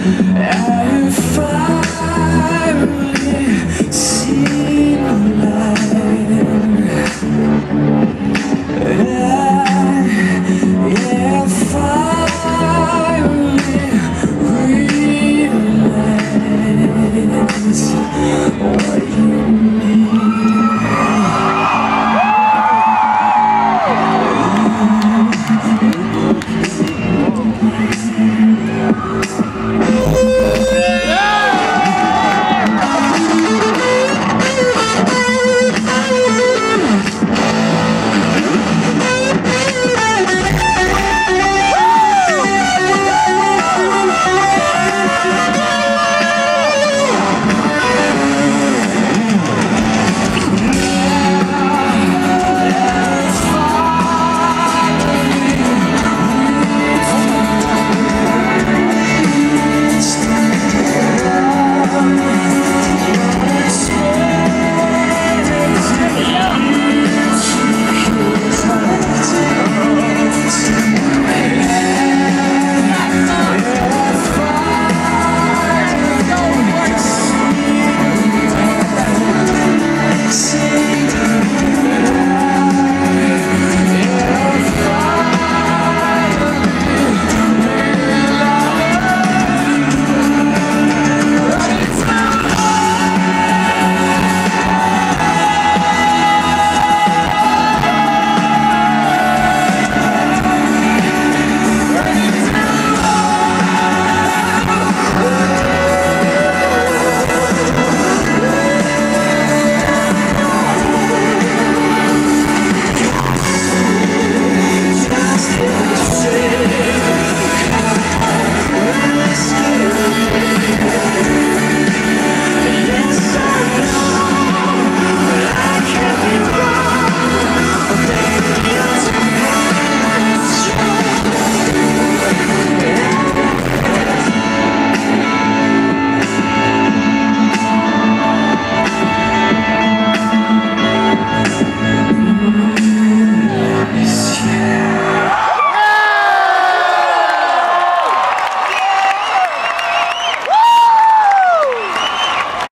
I